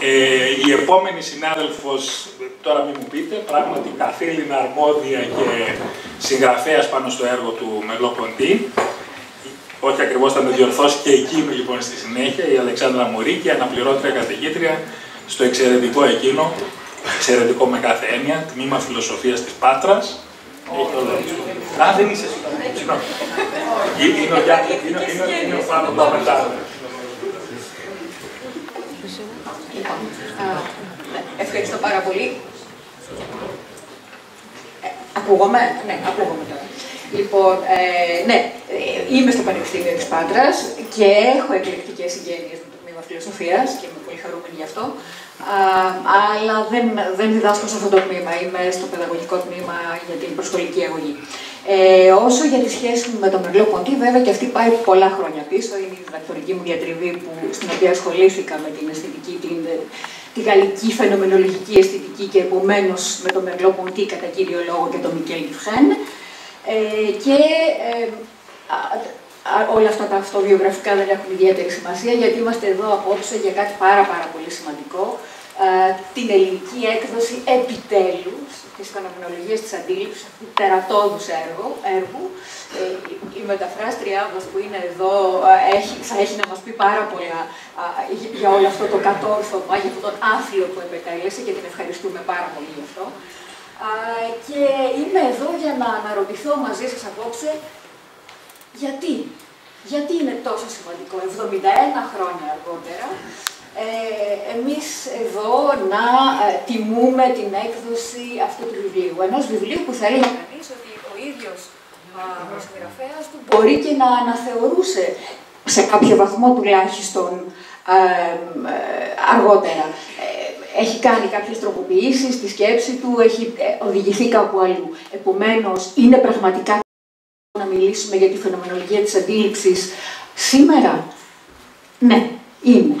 Ε, η επόμενη συνάδελφος, τώρα μην μου πείτε, πράγματι καθήλυνα αρμόδια και συγγραφέας πάνω στο έργο του Μελόποντι. Όχι ακριβώς θα με διορθώσει και εκείνη λοιπόν στη συνέχεια, η Αλεξάνδρα Μωρίκη, αναπληρώτρια καθηγήτρια στο εξαιρετικό εκείνο, εξαιρετικό με κάθε έννοια, τμήμα φιλοσοφίας της Πάτρας. Έχει όλο. Α, δεν είσαι εσύ. Συγγνώμη. Είναι ο Γιάννη, είναι ο Φάνο μετά. Λοιπόν, ναι, ευχαριστώ πάρα πολύ. Ε, ακούγομαι, ναι, ακούγομαι τώρα. Λοιπόν, ε, ναι, ε, είμαι στο Πανεπιστήμιο της Πάτρας και έχω εκλεκτικές συγγένειες με το τμήμα φιλοσοφίας και είμαι πολύ χαρούμενη γι' αυτό. Α, αλλά δεν, δεν διδάσκω σε αυτό το τμήμα, είμαι στο παιδαγωγικό τμήμα για την προσχολική αγωγή. Ε, όσο για τη σχέση μου με τον Μερλό Ποντή, βέβαια και αυτή πάει πολλά χρόνια πίσω. Είναι η διδακτορική μου διατριβή που, στην οποία ασχολήθηκα με την αισθητική, την, τη γαλλική φαινομενολογική αισθητική και επομένως με τον Μερλό Ποντή κατά κύριο λόγο και τον Μικέλ Τιφχέν. Ε, και ε, όλα αυτά τα αυτοβιογραφικά δεν έχουν ιδιαίτερη σημασία γιατί είμαστε εδώ απόψε για κάτι πάρα πάρα πολύ σημαντικό ε, την ελληνική έκδοση επιτέλους της φαινομενολογίας της αντίληψης, του τερατώδους έργου. έργου. Ε, η μεταφράστριά μας που είναι εδώ ε, έχει, θα έχει να μας πει πάρα πολλά για όλο αυτό το κατόρθωμα, για αυτόν τον άθλιο που επετέλεσε και την ευχαριστούμε πάρα πολύ γι' αυτό. και είμαι εδώ για να αναρωτηθώ μαζί σας απόψε γιατί. Γιατί είναι τόσο σημαντικό, 71 χρόνια αργότερα, ε, εμείς εδώ να ε, τιμούμε την έκδοση αυτού του βιβλίου. Ενός βιβλίου που θα έλεγε κανείς ότι ο ίδιος ο συγγραφέας του μπορεί και να αναθεωρούσε σε κάποιο βαθμό τουλάχιστον ε, αργότερα. Έχει κάνει κάποιες τροποποιήσεις στη σκέψη του, έχει οδηγηθεί κάπου αλλού. Επομένως, είναι πραγματικά να μιλήσουμε για τη φαινομενολογία της αντίληψης σήμερα; Ναι, είναι.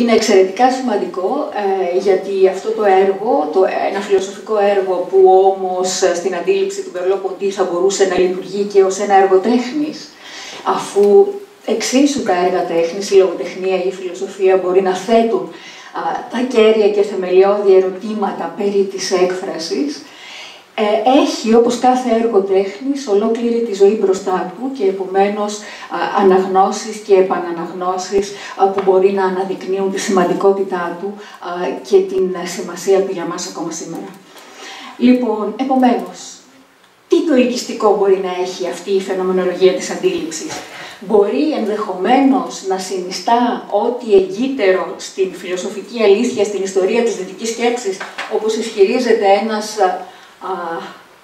Είναι εξαιρετικά σημαντικό ε, γιατί αυτό το έργο, το, ένα φιλοσοφικό έργο που όμως ε, στην αντίληψη του Μπερλό Ποντή θα μπορούσε να λειτουργεί και ως ένα έργο τέχνης, αφού εξίσου τα έργα τέχνης, η λογοτεχνία ή η φιλοσοφία μπορεί να θέτουν τα κέρια και θεμελιώδη ερωτήματα περί της έκφρασης, ε, έχει, όπως κάθε έργο τέχνης, ολόκληρη τη ζωή μπροστά του και επομένως αναγνώσεις και επαναναγνώσεις που μπορεί να αναδεικνύουν τη σημαντικότητά του και την σημασία του για μας ακόμα σήμερα. Λοιπόν, επομένως, τι το ελκυστικό μπορεί να έχει αυτή η φαινομενολογία της αντίληψης; Μπορεί ενδεχομένως να συνιστά ό,τι εγκύτερο στην φιλοσοφική αλήθεια, στην ιστορία της δυτικής σκέψης, όπως ισχυρίζεται ένας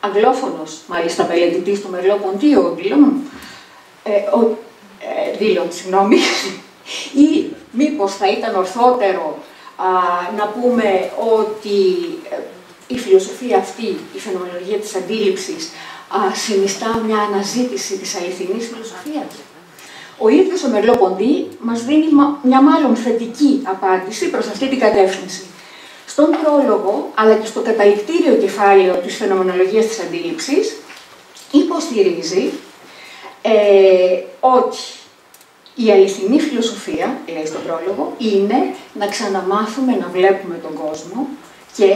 αγγλόφωνος, μάλιστα μελετητής του Μερλό Ποντίου, ο ε, ο, ε, συγγνώμη, ή μήπως θα ήταν ορθότερο να πούμε ότι ε, η φιλοσοφία αυτή, η φαινομενολογία της αντίληψης, α, συνιστά μια αναζήτηση της αληθινής φιλοσοφίας. Ο ίδιος ο Μερλό Ποντί μας δίνει μια μάλλον θετική απάντηση προς αυτή την κατεύθυνση. Στον πρόλογο, αλλά και στο καταληκτήριο κεφάλαιο της φαινομενολογίας της αντίληψης, υποστηρίζει ε, ότι η αληθινή φιλοσοφία, λέει στον πρόλογο, είναι να ξαναμάθουμε να βλέπουμε τον κόσμο και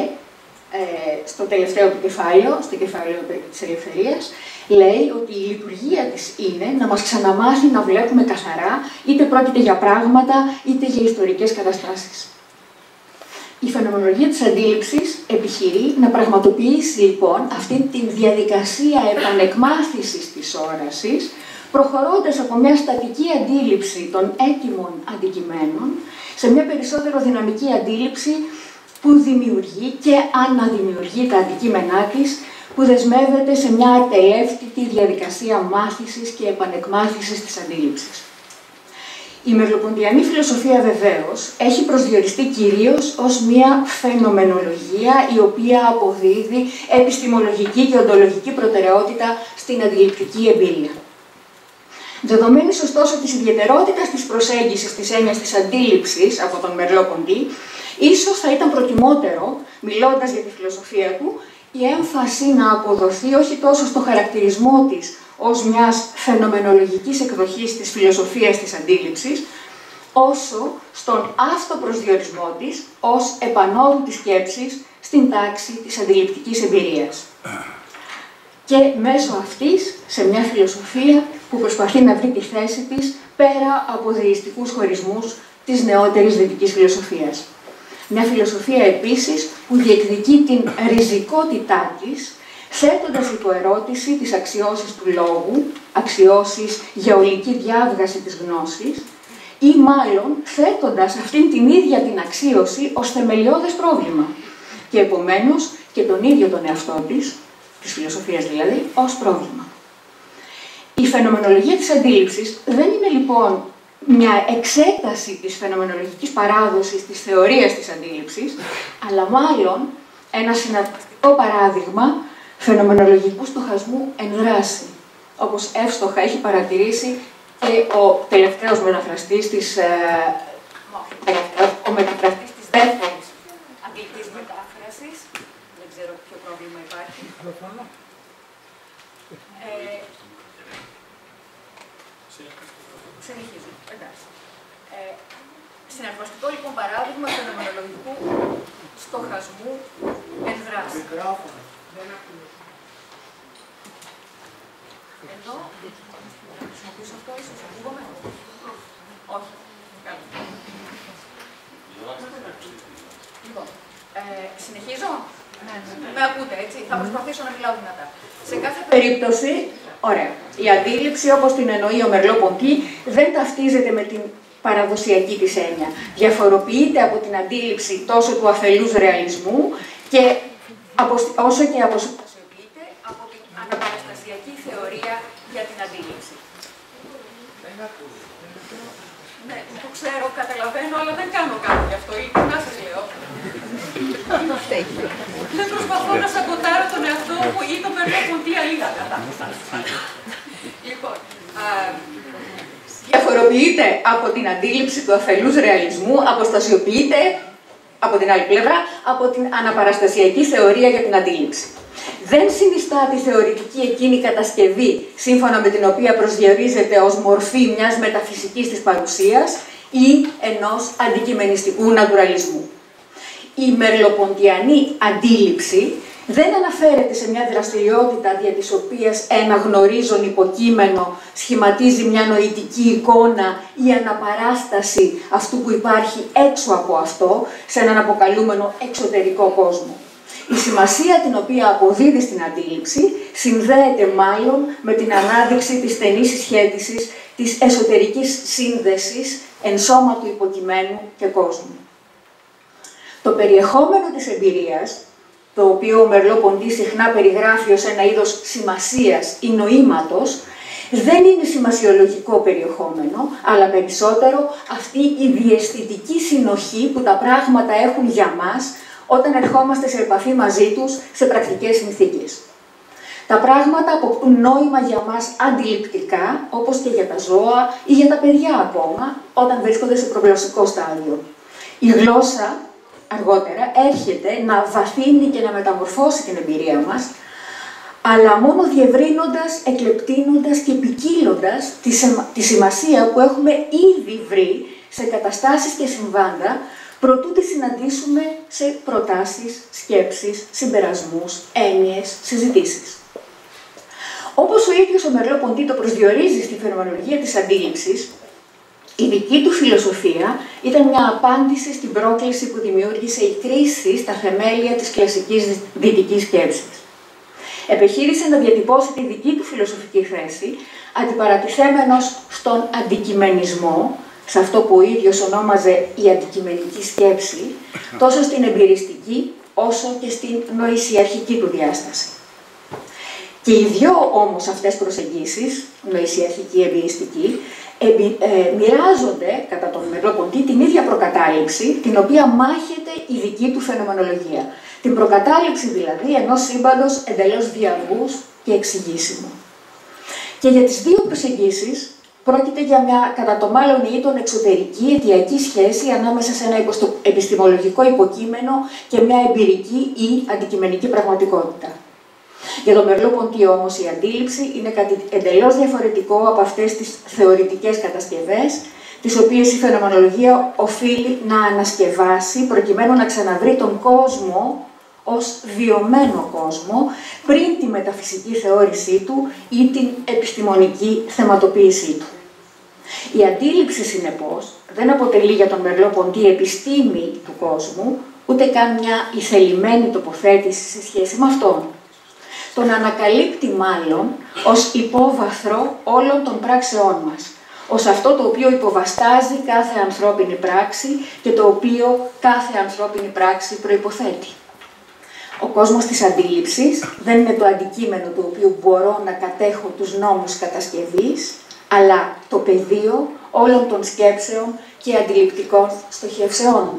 ε, στο τελευταίο του κεφάλαιο, στο κεφάλαιο της ελευθερίας, λέει ότι η λειτουργία της είναι να μας ξαναμάθει να βλέπουμε καθαρά, είτε πρόκειται για πράγματα, είτε για ιστορικές καταστάσεις. Η φαινομενολογία της αντίληψης επιχειρεί να πραγματοποιήσει λοιπόν αυτή τη διαδικασία επανεκμάθησης της όρασης, προχωρώντας από μια στατική αντίληψη των έτοιμων αντικειμένων σε μια περισσότερο δυναμική αντίληψη που δημιουργεί και αναδημιουργεί τα αντικείμενά της, που δεσμεύεται σε μια ατελεύτητη διαδικασία μάθησης και επανεκμάθησης της αντίληψης. Η μερλοποντιανή φιλοσοφία βεβαίως έχει προσδιοριστεί κυρίως ως μια φαινομενολογία η οποία αποδίδει επιστημολογική και οντολογική προτεραιότητα στην αντιληπτική εμπειρία. Δεδομένης ωστόσο της ιδιαιτερότητας της προσέγγισης της έννοιας της αντίληψης από τον Μερλό-Ποντί, ίσως θα ήταν προτιμότερο, μιλώντας για τη φιλοσοφία του, η έμφαση να αποδοθεί όχι τόσο στο χαρακτηρισμό της ως μιας φαινομενολογικής εκδοχής της φιλοσοφίας της αντίληψης, όσο στον αυτοπροσδιορισμό της ως επανόδου της σκέψης στην τάξη της αντιληπτικής εμπειρίας. Και μέσω αυτής σε μια φιλοσοφία που προσπαθεί να βρει τη θέση της πέρα από δεϊστικούς χωρισμούς της νεότερης δυτικής φιλοσοφίας. Μια φιλοσοφία επίσης που διεκδικεί την ριζικότητά της, θέτοντας υπό ερώτηση τις αξιώσεις του λόγου, αξιώσεις για ολική διάβγαση της γνώσης, ή μάλλον θέτοντας αυτήν την ίδια την αξίωση ως θεμελιώδες πρόβλημα και επομένως και τον ίδιο τον εαυτό της, της φιλοσοφίας δηλαδή, ως πρόβλημα. Η φαινομενολογία της αντίληψης δεν είναι λοιπόν μια εξέταση της φαινομενολογικής παράδοσης της θεωρίας της αντίληψης, αλλά μάλλον ένα συναρτητικό παράδειγμα φαινομενολογικού στοχασμού εν δράση, όπως εύστοχα έχει παρατηρήσει και ο τελευταίος μεταφραστής της, ε, ο μεταφραστής της δεύτερης αγγλικής μετάφρασης, δεν ξέρω ποιο πρόβλημα υπάρχει. Ε, συνεχίζω, εντάξει. Ε, συναρπαστικό λοιπόν παράδειγμα φαινομενολογικού στοχασμού εν δράση. Εδώ, θα χρησιμοποιήσω αυτό, ίσως ακούγομαι. Όχι. Καλά. Λοιπόν, ε, συνεχίζω; Ναι, ναι, ναι. Με ακούτε, έτσι; Θα προσπαθήσω να μιλάω δυνατά. Σε κάθε περίπτωση, ωραία, η αντίληψη όπως την εννοεί ο Μερλό Ποντή δεν ταυτίζεται με την παραδοσιακή της έννοια. Διαφοροποιείται από την αντίληψη τόσο του αφελούς ρεαλισμού και όσο και από από την αναπαραστασιακή θεωρία για την αντίληψη. Ναι, το ξέρω, καταλαβαίνω, αλλά δεν κάνω κάτι γι' αυτό. Να σας λέω. Δεν προσπαθώ να σαμποτάρω τον εαυτό μου ή τον παίρνω τι αλήθεια. Λοιπόν, διαφοροποιείται από την αντίληψη του αφελούς ρεαλισμού, αποστασιοποιείται από την άλλη πλευρά από την αναπαραστασιακή θεωρία για την αντίληψη. Δεν συνιστά τη θεωρητική εκείνη κατασκευή, σύμφωνα με την οποία προσδιορίζεται ως μορφή μιας μεταφυσικής της παρουσίας ή ενός αντικειμενιστικού νατουραλισμού η μερλοποντιανή αντίληψη δεν αναφέρεται σε μια δραστηριότητα δια της οποίας ένα γνωρίζον υποκείμενο σχηματίζει μια νοητική εικόνα ή αναπαράσταση αυτού που υπάρχει έξω από αυτό, σε έναν αποκαλούμενο εξωτερικό κόσμο. Η σημασία την οποία αποδίδει στην αντίληψη συνδέεται μάλλον με την ανάδειξη της στενής συσχέτισης της εσωτερικής σύνδεσης εν σώμα του υποκειμένου και κόσμου. Το περιεχόμενο της εμπειρίας, το οποίο ο Μερλό Ποντή συχνά περιγράφει ως ένα είδος σημασίας ή νοήματος, δεν είναι σημασιολογικό περιεχόμενο, αλλά περισσότερο αυτή η διαισθητική συνοχή που τα πράγματα έχουν για μας όταν ερχόμαστε σε επαφή μαζί τους σε πρακτικές συνθήκες. Τα πράγματα αποκτούν νόημα για μας αντιληπτικά, όπως και για τα ζώα ή για τα παιδιά ακόμα, όταν βρίσκονται σε προγλωσσικό στάδιο. Η γλώσσα αργότερα έρχεται να βαθύνει και να μεταμορφώσει την εμπειρία μας, αλλά μόνο διευρύνοντας, εκλεπτύνοντας και ποικίλοντας τη, τη σημασία που έχουμε ήδη βρει σε καταστάσεις και συμβάντα, προτού τη συναντήσουμε σε προτάσεις, σκέψεις, συμπερασμούς, έννοιες, συζητήσεις. Όπως ο ίδιος ο Μερλό Ποντή το προσδιορίζει στη φαινομενολογία της αντίληψης, η δική του φιλοσοφία ήταν μια απάντηση στην πρόκληση που δημιούργησε η κρίση στα θεμέλια της κλασικής δυτικής σκέψης. Επιχείρησε να διατυπώσει τη δική του φιλοσοφική θέση, αντιπαρατηθέμενος στον αντικειμενισμό, σε αυτό που ο ίδιος ονόμαζε η αντικειμενική σκέψη, τόσο στην εμπειριστική όσο και στην νοησιαρχική του διάσταση. Και οι δύο όμως αυτές προσεγγίσεις, νοησιαρχική, εμπειριστική, ε, μοιράζονται, κατά τον Μερλό την ίδια προκατάληψη, την οποία μάχεται η δική του φαινομενολογία. Την προκατάληψη δηλαδή ενός σύμπαντος εντελώς διαργούς και εξηγήσιμου. Και για τις δύο προσεγγίσεις πρόκειται για μια κατά το μάλλον ή τον εξωτερική αιτιακή σχέση ανάμεσα σε ένα επιστημολογικό υποκείμενο και μια εμπειρική ή αντικειμενική πραγματικότητα. Για τον Μερλό Ποντή όμως η αντίληψη είναι κάτι εντελώς διαφορετικό από αυτές τις θεωρητικές κατασκευές, τις οποίες η φαινομενολογία οφείλει να ανασκευάσει προκειμένου να ξαναβρει τον κόσμο ως βιωμένο κόσμο πριν τη μεταφυσική θεώρησή του ή την επιστημονική θεματοποίησή του. Η αντίληψη, συνεπώς, δεν αποτελεί για τον Μερλό Ποντή επιστήμη του κόσμου, ούτε καν μια ηθελημένη τοποθέτηση σε σχέση με αυτόν. Τον ανακαλύπτει μάλλον ως υπόβαθρο όλων των πράξεών μας, ως αυτό το οποίο υποβαστάζει κάθε ανθρώπινη πράξη και το οποίο κάθε ανθρώπινη πράξη προϋποθέτει. Ο κόσμος της αντίληψης δεν είναι το αντικείμενο του οποίου μπορώ να κατέχω τους νόμους κατασκευής, αλλά το πεδίο όλων των σκέψεων και αντιληπτικών στοχευσεών.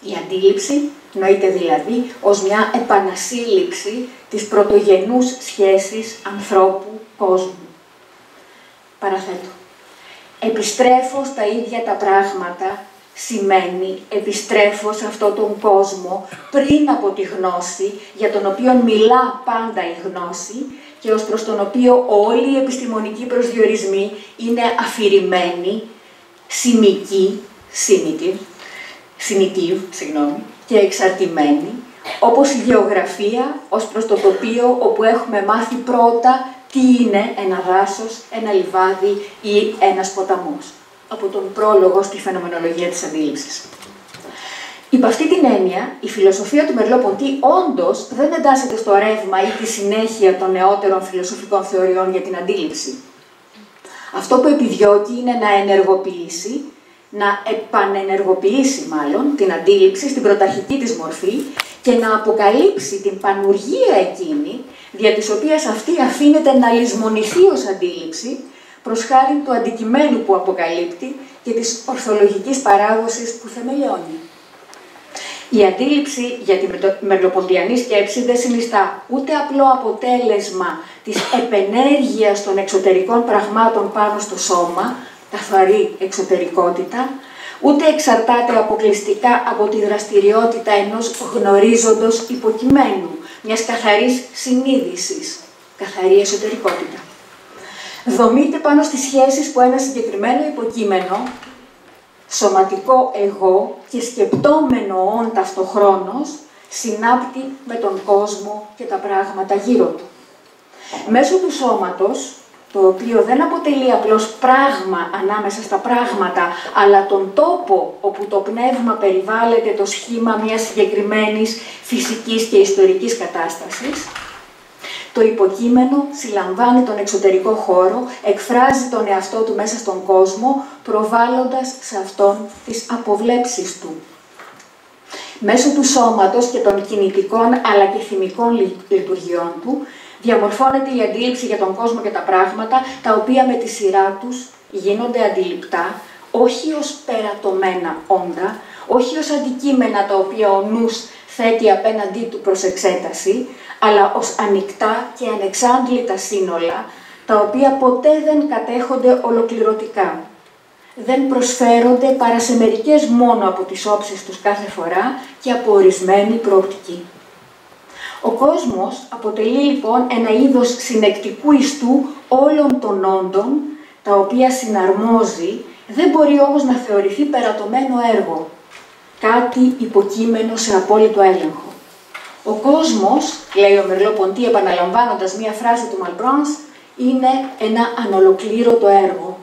Η αντίληψη νοείται δηλαδή ως μια επανασύλληψη της πρωτογενούς σχέσης ανθρώπου-κόσμου. Παραθέτω. Επιστρέφω στα ίδια τα πράγματα σημαίνει επιστρέφω σε αυτόν τον κόσμο πριν από τη γνώση, για τον οποίο μιλά πάντα η γνώση και ως προς τον οποίο όλοι οι επιστημονικοί προσδιορισμοί είναι αφηρημένοι, σημικοί, συνητή, συγγνώμη, και εξαρτημένοι, όπως η γεωγραφία ως προς το τοπίο όπου έχουμε μάθει πρώτα τι είναι ένα δάσος, ένα λιβάδι ή ένας ποταμός από τον πρόλογο στη φαινομενολογία της αντίληψης. Υπ' αυτή την έννοια, η φιλοσοφία του Μερλό Ποντή όντως δεν εντάσσεται στο ρεύμα ή τη συνέχεια των νεότερων φιλοσοφικών θεωριών για την αντίληψη. Αυτό που επιδιώκει είναι να ενεργοποιήσει, να επανενεργοποιήσει μάλλον την αντίληψη στην πρωταρχική της μορφή και να αποκαλύψει την πανουργία εκείνη, δια της οποίας αυτή αφήνεται να λησμονηθεί ως αντίληψη προς χάρη του αντικειμένου που αποκαλύπτει και της ορθολογικής παράδοσης που θεμελιώνει. Η αντίληψη για τη μερλοποντιανή σκέψη δεν συνιστά ούτε απλό αποτέλεσμα της επενέργειας των εξωτερικών πραγμάτων πάνω στο σώμα, καθαρή εξωτερικότητα, ούτε εξαρτάται αποκλειστικά από τη δραστηριότητα ενός γνωρίζοντος υποκειμένου, μιας καθαρής συνείδησης, καθαρή εσωτερικότητα δομείται πάνω στις σχέσεις που ένα συγκεκριμένο υποκείμενο, σωματικό εγώ και σκεπτόμενο όν ταυτοχρόνως, συνάπτει με τον κόσμο και τα πράγματα γύρω του. Μέσω του σώματος, το οποίο δεν αποτελεί απλώς πράγμα ανάμεσα στα πράγματα, αλλά τον τόπο όπου το πνεύμα περιβάλλεται το σχήμα μιας συγκεκριμένης φυσικής και ιστορικής κατάστασης, το υποκείμενο συλλαμβάνει τον εξωτερικό χώρο, εκφράζει τον εαυτό του μέσα στον κόσμο, προβάλλοντας σε αυτόν τις αποβλέψεις του. Μέσω του σώματος και των κινητικών αλλά και θυμικών λειτουργιών του, διαμορφώνεται η αντίληψη για τον κόσμο και τα πράγματα, τα οποία με τη σειρά τους γίνονται αντιληπτά, όχι ως περατωμένα όντα, όχι ως αντικείμενα τα οποία ο νους θέτει απέναντί του προς εξέταση, αλλά ως ανοιχτά και ανεξάντλητα σύνολα, τα οποία ποτέ δεν κατέχονται ολοκληρωτικά. Δεν προσφέρονται παρά σε μερικές μόνο από τις όψεις τους κάθε φορά και από ορισμένη προοπτική. Ο κόσμος αποτελεί λοιπόν ένα είδος συνεκτικού ιστού όλων των όντων, τα οποία συναρμόζει, δεν μπορεί όμως να θεωρηθεί περατωμένο έργο, κάτι υποκείμενο σε απόλυτο έλεγχο. Ο κόσμος, λέει ο Μερλό Ποντή επαναλαμβάνοντας μία φράση του Μαλμπρόνς, είναι ένα ανολοκλήρωτο έργο.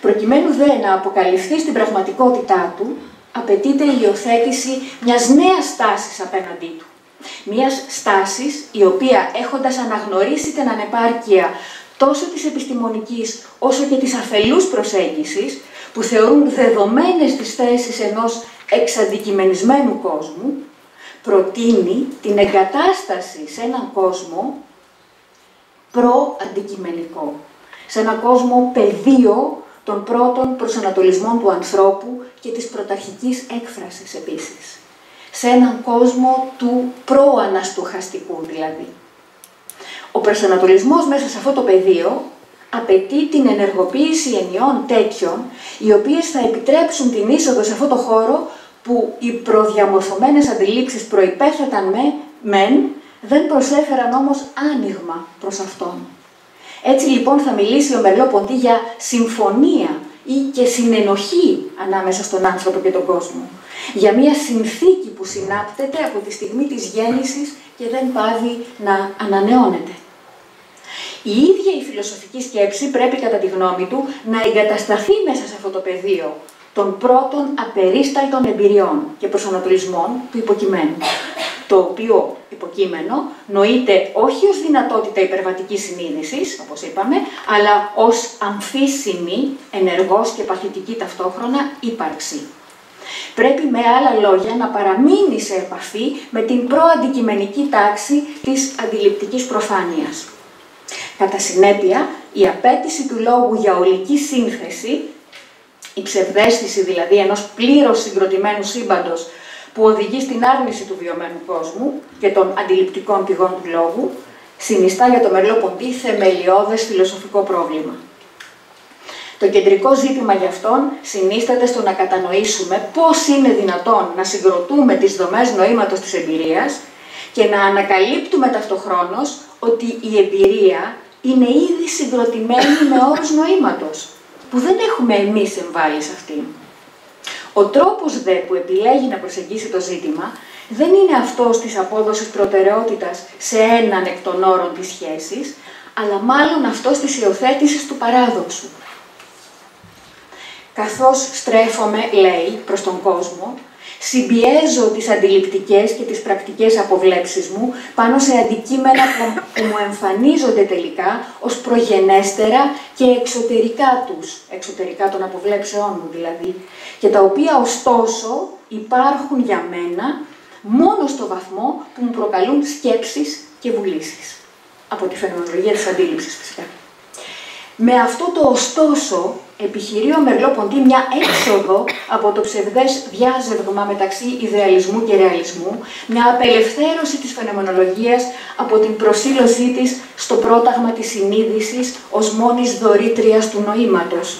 Προκειμένου δε να αποκαλυφθεί στην πραγματικότητά του, απαιτείται η υιοθέτηση μιας νέας στάσης απέναντί του. Μιας στάσης η οποία έχοντας αναγνωρίσει την ανεπάρκεια τόσο της επιστημονικής όσο και της αφελούς προσέγγισης, που θεωρούν δεδομένες τις θέσεις ενός εξαντικειμενισμένου κόσμου, προτείνει την εγκατάσταση σε έναν κόσμο προ-αντικειμενικό. Σε έναν κόσμο πεδίο των πρώτων προσανατολισμών του ανθρώπου και της πρωταρχικής έκφρασης επίσης. Σε έναν κόσμο του προαναστοχαστικού δηλαδή. Ο προσανατολισμός μέσα σε αυτό το πεδίο απαιτεί την ενεργοποίηση ενιών τέτοιων, οι οποίες θα επιτρέψουν την είσοδο σε αυτό το χώρο που οι προδιαμορφωμένες αντιλήψεις προϋπέθεταν με, μεν, δεν προσέφεραν όμως άνοιγμα προς Αυτόν. Έτσι λοιπόν θα μιλήσει ο Μερλό Ποντή για συμφωνία ή και συνενοχή ανάμεσα στον άνθρωπο και τον κόσμο. Για μια συνθήκη που συνάπτεται από τη στιγμή της γέννησης και δεν πάβει να ανανεώνεται. Η ίδια η φιλοσοφική σκέψη πρέπει κατά τη γνώμη του να εγκατασταθεί μέσα σε αυτό το πεδίο των πρώτων απερίσταλτων εμπειριών και προσανατολισμών του υποκειμένου, το οποίο υποκείμενο νοείται όχι ως δυνατότητα υπερβατικής συνείδησης, όπως είπαμε, αλλά ως αμφίσιμη, ενεργός και παθητική ταυτόχρονα ύπαρξη. Πρέπει με άλλα λόγια να παραμείνει σε επαφή με την προαντικειμενική τάξη της αντιληπτικής προφάνειας. Κατά συνέπεια, η απέτηση του λόγου για ολική σύνθεση, η ψευδέστηση δηλαδή ενός πλήρως συγκροτημένου σύμπαντος που οδηγεί στην άρνηση του βιωμένου κόσμου και των αντιληπτικών πηγών του λόγου, συνιστά για το Μερλό-Ποντή θεμελιώδες φιλοσοφικό πρόβλημα. Το κεντρικό ζήτημα για αυτόν συνίσταται στο να κατανοήσουμε πώς είναι δυνατόν να συγκροτούμε τις δομές νοήματος της εμπειρίας και να ανακαλύπτουμε ταυτοχρόνως ότι η εμπειρία είναι ήδη συγκροτημένη με όρους νοήματος, που δεν έχουμε εμείς εμβάλει σε αυτήν. Ο τρόπος δε που επιλέγει να προσεγγίσει το ζήτημα δεν είναι αυτός της απόδοσης προτεραιότητας σε έναν εκ των όρων της σχέσης, αλλά μάλλον αυτός της υιοθέτησης του παράδοξου. Καθώς στρέφομαι, λέει, προς τον κόσμο, συμπιέζω τις αντιληπτικές και τις πρακτικές αποβλέψεις μου πάνω σε αντικείμενα που μου εμφανίζονται τελικά ως προγενέστερα και εξωτερικά τους, εξωτερικά των αποβλέψεών μου δηλαδή, και τα οποία ωστόσο υπάρχουν για μένα μόνο στο βαθμό που μου προκαλούν σκέψεις και βουλήσεις. Από τη φαινομενολογία της αντίληψης φυσικά. Με αυτό το ωστόσο επιχειρεί ο Μερλό-Ποντή μια έξοδο από το ψευδές διάζευμα μεταξύ ιδεαλισμού και ρεαλισμού, μια απελευθέρωση της φαινομενολογίας από την προσήλωσή της στο πρόταγμα της συνείδησης ως μόνης δωρήτριας του νοήματος.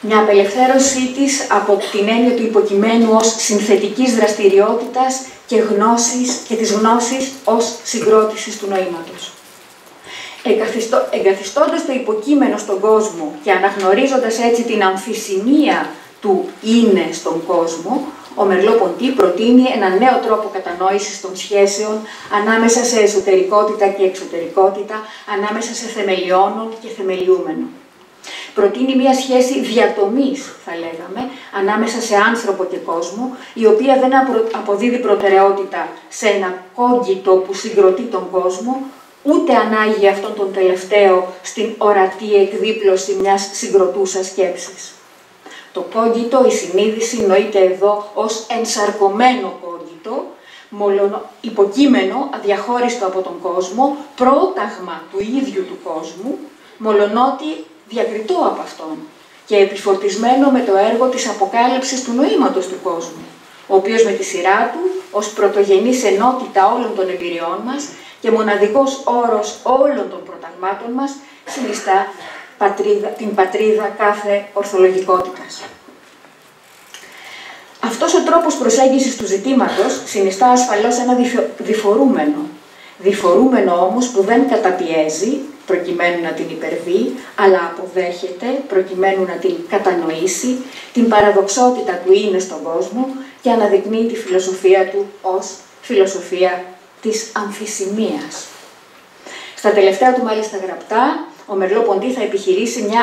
Μια απελευθέρωσή της από την έννοια του υποκειμένου ως συνθετικής δραστηριότητας και γνώσης και της γνώσης ως συγκρότησης του νοήματος εγκαθιστώντας το υποκείμενο στον κόσμο και αναγνωρίζοντας έτσι την αμφισημία του είναι στον κόσμο, ο Μερλό Ποντή προτείνει ένα νέο τρόπο κατανόησης των σχέσεων ανάμεσα σε εσωτερικότητα και εξωτερικότητα, ανάμεσα σε θεμελιώνων και θεμελιούμενο. Προτείνει μια σχέση διατομής, θα λέγαμε, ανάμεσα σε άνθρωπο και κόσμο, η οποία δεν αποδίδει προτεραιότητα σε ένα κόγκιτο που συγκροτεί τον κόσμο, ούτε ανάγει αυτόν τον τελευταίο στην ορατή εκδίπλωση μιας συγκροτούσας σκέψης. Το κόγκιτο, η συνείδηση, νοείται εδώ ως ενσαρκωμένο κόγκιτο, υποκείμενο, αδιαχώριστο από τον κόσμο, πρόταγμα του ίδιου του κόσμου, μολονότι διακριτό από αυτόν και επιφορτισμένο με το έργο της αποκάλυψης του νοήματος του κόσμου, ο οποίος με τη σειρά του, ως πρωτογενής ενότητα όλων των εμπειριών μας, και μοναδικός όρος όλων των προταγμάτων μας συνιστά πατρίδα, την πατρίδα κάθε ορθολογικότητας. Αυτός ο τρόπος προσέγγισης του ζητήματος συνιστά ασφαλώς ένα διφορούμενο. Διφορούμενο όμως που δεν καταπιέζει προκειμένου να την υπερβεί, αλλά αποδέχεται προκειμένου να την κατανοήσει, την παραδοξότητα του είναι στον κόσμο και αναδεικνύει τη φιλοσοφία του ως φιλοσοφία της αμφισημίας. Στα τελευταία του μάλιστα γραπτά, ο Μερλό Ποντή θα επιχειρήσει μια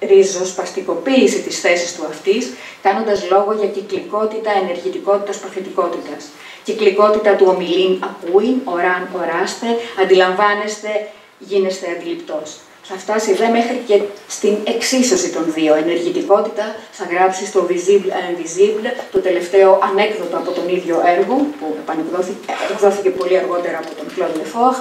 ριζοσπαστικοποίηση της θέσης του αυτής, κάνοντας λόγο για κυκλικότητα, ενεργητικότητας, παθητικότητα. Κυκλικότητα του ομιλήν ακούει, οράν, οράστε, αντιλαμβάνεστε, γίνεστε αντιληπτός. Θα φτάσει δε μέχρι και στην εξίσωση των δύο. Ενεργητικότητα θα γράψει στο Visible and Invisible, το τελευταίο ανέκδοτο από τον ίδιο έργο, που εκδόθηκε πολύ αργότερα από τον Claude Lefort.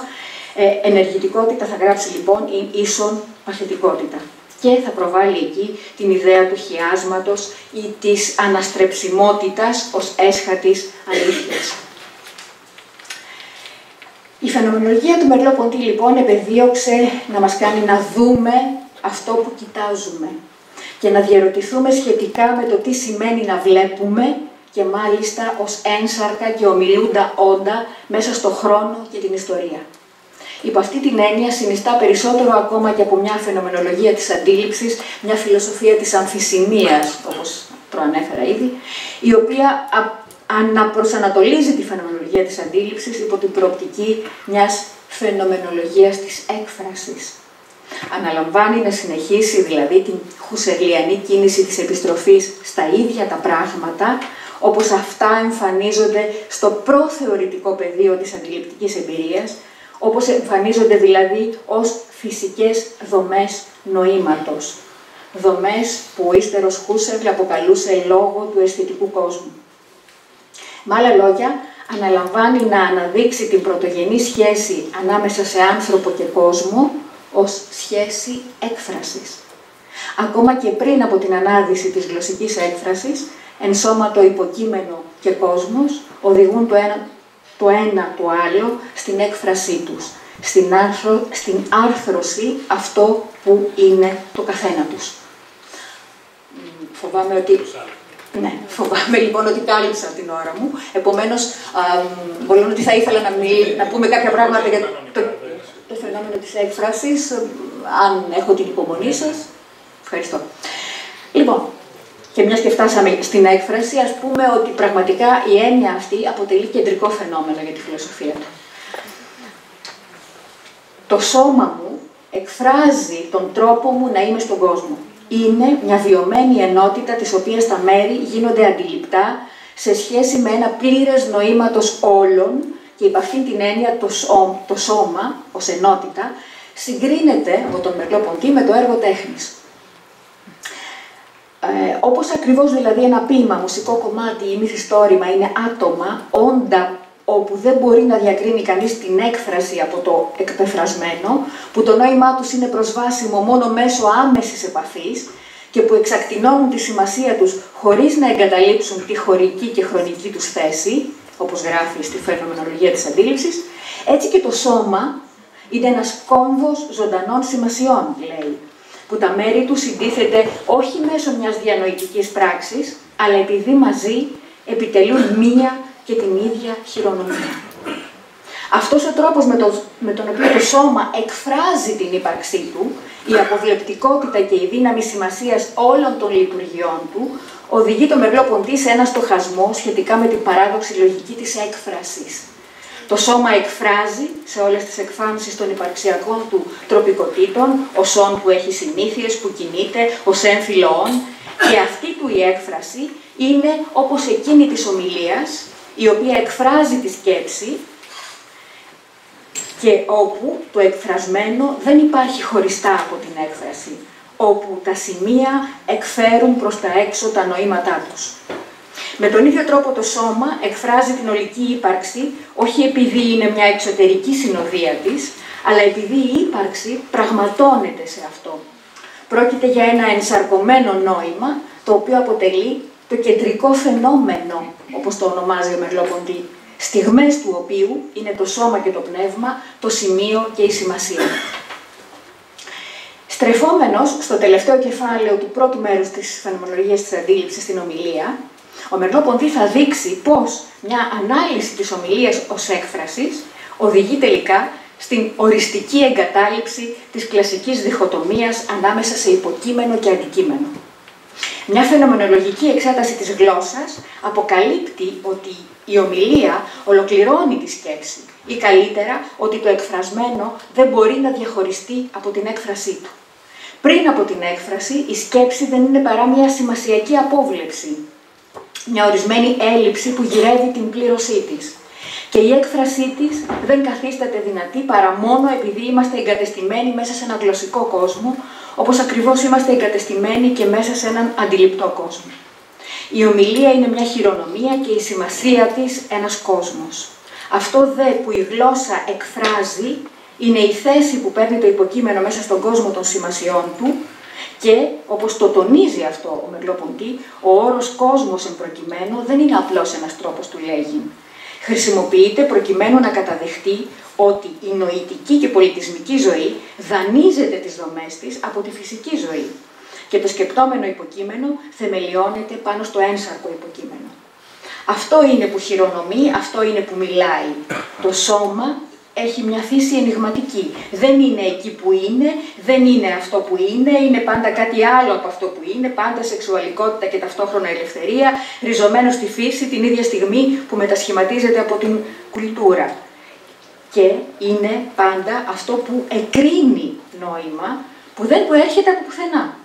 Ε, ενεργητικότητα θα γράψει λοιπόν η ίσον παθητικότητα και θα προβάλλει εκεί την ιδέα του χιάσματος ή της αναστρεψιμότητας ως έσχατης αλήθειας. Η φαινομενολογία του Μερλό Ποντή λοιπόν επεδίωξε να μας κάνει να δούμε αυτό που κοιτάζουμε και να διαρωτηθούμε σχετικά με το τι σημαίνει να βλέπουμε και μάλιστα ως ένσαρκα και ομιλούντα όντα μέσα στο χρόνο και την ιστορία. Υπό αυτή την έννοια συνιστά περισσότερο ακόμα και από μια φαινομενολογία της αντίληψης, μια φιλοσοφία της αμφισημίας, όπως προανέφερα ήδη, η οποία αναπροσανατολίζει τη φαινομενολογία της αντίληψης υπό την προοπτική μιας φαινομενολογίας της έκφρασης. Αναλαμβάνει να συνεχίσει δηλαδή την χουσερλιανή κίνηση της επιστροφής στα ίδια τα πράγματα, όπως αυτά εμφανίζονται στο προθεωρητικό πεδίο της αντιληπτικής εμπειρίας, όπως εμφανίζονται δηλαδή ως φυσικές δομές νοήματος. Δομές που ο ύστερος Χούσερλ αποκαλούσε λόγο του αισθητικού κόσμου. Με άλλα λόγια, αναλαμβάνει να αναδείξει την πρωτογενή σχέση ανάμεσα σε άνθρωπο και κόσμο ως σχέση έκφρασης. Ακόμα και πριν από την ανάδυση της γλωσσικής έκφρασης, ενσώματο υποκείμενο και κόσμος οδηγούν το ένα το, ένα το άλλο στην έκφρασή τους, στην, άρθρο, στην άρθρωση αυτό που είναι το καθένα τους. Φοβάμαι ότι ναι, φοβάμαι λοιπόν ότι κάλυψα την ώρα μου. Επομένως, μπορεί ότι θα ήθελα να, να πούμε κάποια πράγματα για το, το φαινόμενο της έκφρασης, αν έχω την υπομονή σας. Ευχαριστώ. Λοιπόν, και μιας και φτάσαμε στην έκφραση, ας πούμε ότι πραγματικά η έννοια αυτή αποτελεί κεντρικό φαινόμενο για τη φιλοσοφία του. Το σώμα μου εκφράζει τον τρόπο μου να είμαι στον κόσμο είναι μια βιωμένη ενότητα της οποίας τα μέρη γίνονται αντιληπτά σε σχέση με ένα πλήρες νοήματος όλων και υπ' αυτήν την έννοια το, σώμα, το σώμα ως ενότητα συγκρίνεται από τον Μερλό με το έργο τέχνης. Ε, όπως ακριβώς δηλαδή ένα ποίημα, μουσικό κομμάτι ή μυθιστόρημα είναι άτομα, όντα όπου δεν μπορεί να διακρίνει κανείς την έκφραση από το εκπεφρασμένο, που το νόημά τους είναι προσβάσιμο μόνο μέσω άμεσης επαφής και που εξακτηνώνουν τη σημασία τους χωρίς να εγκαταλείψουν τη χωρική και χρονική τους θέση, όπως γράφει στη φαινομενολογία της αντίληψης, έτσι και το σώμα είναι ένας κόμβος ζωντανών σημασιών, λέει, που τα μέρη του συντίθεται όχι μέσω μιας διανοητικής πράξης, αλλά επειδή μαζί επιτελούν μία και την ίδια χειρονομία. Αυτός ο τρόπος με, το, με τον οποίο το σώμα εκφράζει την ύπαρξή του, η αποβλεπτικότητα και η δύναμη σημασίας όλων των λειτουργιών του, οδηγεί το Μερλό Ποντή σε ένα στοχασμό σχετικά με την παράδοξη λογική της έκφρασης. Το σώμα εκφράζει σε όλες τις εκφάνσεις των υπαρξιακών του τροπικοτήτων, ως όν που έχει συνήθειες, που κινείται, ως έμφυλο και αυτή του η έκφραση είναι όπως εκείνη της ομιλίας, η οποία εκφράζει τη σκέψη και όπου το εκφρασμένο δεν υπάρχει χωριστά από την έκφραση, όπου τα σημεία εκφέρουν προς τα έξω τα νοήματά τους. Με τον ίδιο τρόπο το σώμα εκφράζει την ολική ύπαρξη, όχι επειδή είναι μια εξωτερική συνοδεία της, αλλά επειδή η ύπαρξη πραγματώνεται σε αυτό. Πρόκειται για ένα ενσαρκωμένο νόημα, το οποίο αποτελεί το κεντρικό φαινόμενο, όπως το ονομάζει ο Μερλόποντι, στιγμές του οποίου είναι το σώμα και το πνεύμα, το σημείο και η σημασία. Στρεφόμενος στο τελευταίο κεφάλαιο του πρώτου μέρους της φαινομενολογίας της αντίληψης στην ομιλία, ο Μερλόποντι θα δείξει πώς μια ανάλυση της ομιλίας ως έκφρασης οδηγεί τελικά στην οριστική εγκατάλειψη της κλασικής διχοτομίας ανάμεσα σε υποκείμενο και αντικείμενο. Μια φαινομενολογική εξέταση της γλώσσας αποκαλύπτει ότι η ομιλία ολοκληρώνει τη σκέψη ή καλύτερα ότι το εκφρασμένο δεν μπορεί να διαχωριστεί από την έκφρασή του. Πριν από την έκφραση, η σκέψη δεν είναι παρά μια σημασιακή απόβλεψη, μια ορισμένη έλλειψη που γυρεύει την πλήρωσή της. Και η έκφρασή της δεν καθίσταται δυνατή παρά μόνο επειδή είμαστε εγκατεστημένοι μέσα σε ένα γλωσσικό κόσμο, όπως ακριβώς είμαστε εγκατεστημένοι και μέσα σε έναν αντιληπτό κόσμο. Η ομιλία είναι μια χειρονομία και η σημασία της ένας κόσμος. Αυτό δε που η γλώσσα εκφράζει είναι η θέση που παίρνει το υποκείμενο μέσα στον κόσμο των σημασιών του και, όπως το τονίζει αυτό ο Μερλόποντι, ο όρος κόσμος εν προκειμένου δεν είναι απλώς ένας τρόπος του λέγει χρησιμοποιείται προκειμένου να καταδεχτεί ότι η νοητική και πολιτισμική ζωή δανείζεται τις δομές της από τη φυσική ζωή και το σκεπτόμενο υποκείμενο θεμελιώνεται πάνω στο ένσαρκο υποκείμενο. Αυτό είναι που χειρονομεί, αυτό είναι που μιλάει. Το σώμα έχει μια φύση ενηγματική. Δεν είναι εκεί που είναι, δεν είναι αυτό που είναι, είναι πάντα κάτι άλλο από αυτό που είναι, πάντα σεξουαλικότητα και ταυτόχρονα ελευθερία, ριζωμένο στη φύση την ίδια στιγμή που μετασχηματίζεται από την κουλτούρα. Και είναι πάντα αυτό που εκρίνει νόημα, που δεν προέρχεται από πουθενά.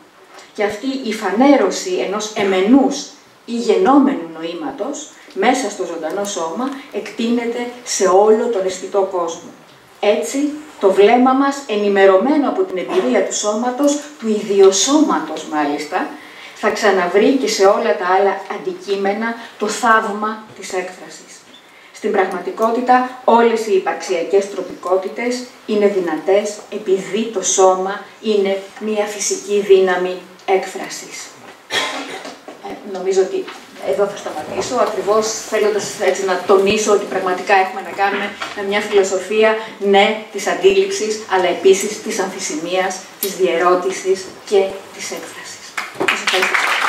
Και αυτή η φανέρωση ενός εμενούς ή γενόμενου νοήματος μέσα στο ζωντανό σώμα εκτείνεται σε όλο τον αισθητό κόσμο. Έτσι, το βλέμμα μας, ενημερωμένο από την εμπειρία του σώματος, του ιδιοσώματος μάλιστα, θα ξαναβρει και σε όλα τα άλλα αντικείμενα το θαύμα της έκφρασης. Στην πραγματικότητα όλες οι υπαρξιακές τροπικότητες είναι δυνατές επειδή το σώμα είναι μια φυσική δύναμη έκφρασης. Ε, νομίζω ότι εδώ θα σταματήσω, ακριβώς θέλοντας έτσι να τονίσω ότι πραγματικά έχουμε να κάνουμε με μια φιλοσοφία, ναι, της αντίληψης, αλλά επίσης της αμφισημίας, της διερώτησης και της έκφρασης. Σας ευχαριστώ.